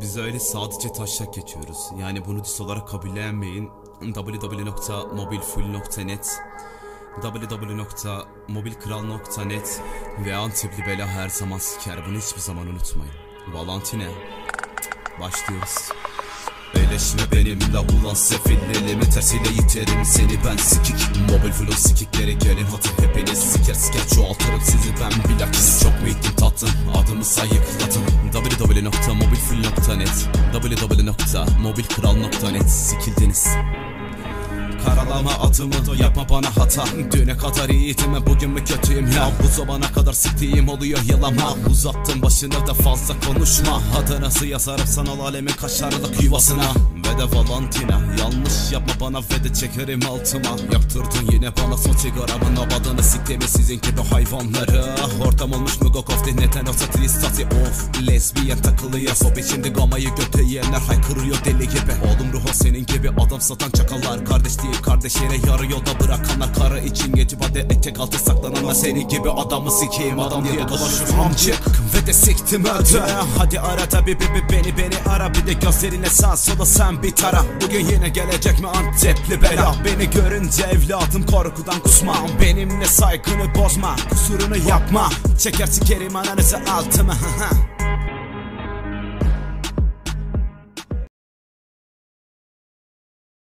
Biz öyle sadece taşak geçiyoruz. Yani bunu dis olarak kabullenmeyin. www.mobilfull.net www.mobilkral.net ve Antepli Bela her zaman siker. Bunu hiçbir zaman unutmayın. Valentine. Başlıyoruz. Eleşme benimle ulan sefillerimi tersiyle yiterim seni ben sikik Mobil flow sikikleri gelin hadi hepiniz siker siker çoğaltırım sizi ben bilakis Çok mu ittim tattım adımı sayıkladım www.mobilfull.net www.mobilkral.net Sikildiniz. Karalama atımı yapma bana hata. Düne kadar iyiydim bugün mü kötüyüm? Ya Bu zamana kadar siktiğim oluyor yalama Uzattın başını da fazla konuşma. Adınası yazarım sanal alemin kaşarlık yuvasına Ve de Valentina. Yanlış yapma bana ve de çekerim altıma. Yaktırdın yine bana son sigaramın abadını Siktemi sizin gibi hayvanları. Ortam olmuş mu gokof dinleten o satristati Of lesbiyen takılıyor. Sobe şimdi gamayı göte yiyenler haykırıyor deli gibi. Oğlum ruho senin gibi adam satan çakallar. Kardeş değil kardeşine yarı yolda bırakanlar Karı için geçip hadi etek altı saklananlar Senin gibi adamı sikeyim. Adam diye dolaşır amcık Ve de siktim öldü. Hadi arada bir, bir, bir beni beni ara. Bir de gözlerine sağ sola sen bir tara Bugün yine gelecek mi Antepli bela? Beni görünce evladım korkudan kusma. Benimle saygını bozma Kusurunu yapma. Çeker sikerim ananızı altıma